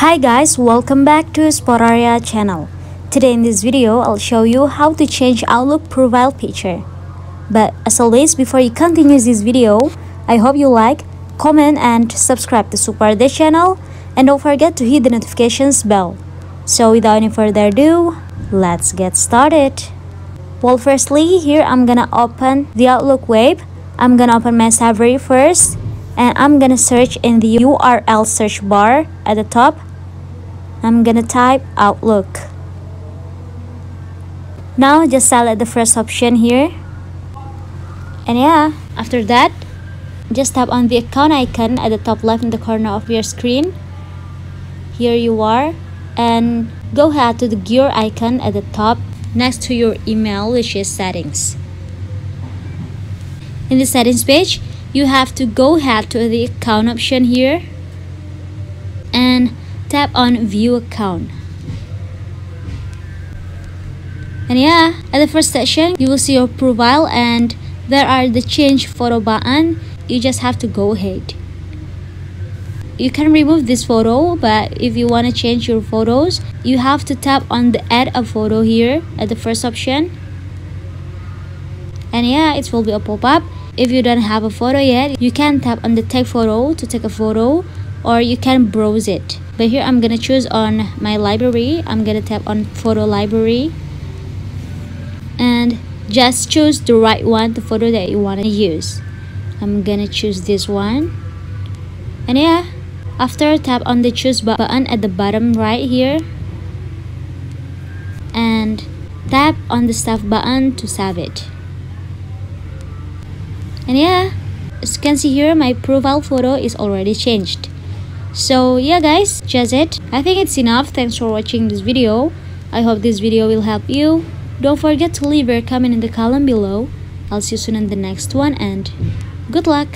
Hi guys, welcome back to Spotarya channel. Today in this video, I'll show you how to change Outlook profile picture. But as always, before you continue this video, I hope you like, comment and subscribe to Spotarya channel and don't forget to hit the notifications bell. So without any further ado, let's get started. Well, firstly, here I'm gonna open the Outlook web. I'm gonna open my Safari first and I'm gonna search in the URL search bar at the top I'm gonna type Outlook. Now just select the first option here. And yeah after that just tap on the account icon at the top left in the corner of your screen. Here you are. And go ahead to the gear icon at the top next to your email which is settings. In the settings page you have to go ahead to the account option here. And tap on view account. And yeah at the first section you will see your profile and there are the change photo button. You just have to go ahead. You can remove this photo but if you want to change your photos you have to tap on the add a photo here at the first option. And yeah it will be a pop-up. If you don't have a photo yet, you can tap on the take photo to take a photo or you can browse it. But here I'm gonna choose on my library. I'm gonna tap on photo library and just choose the right one, the photo that you want to use. I'm gonna choose this one. And yeah, after tap on the choose button at the bottom right here and tap on the save button to save it and yeah as you can see here my profile photo is already changed so yeah guys just it. I think it's enough. Thanks for watching this video. I hope this video will help you. Don't forget to leave your comment in the column below. I'll see you soon in the next one and good luck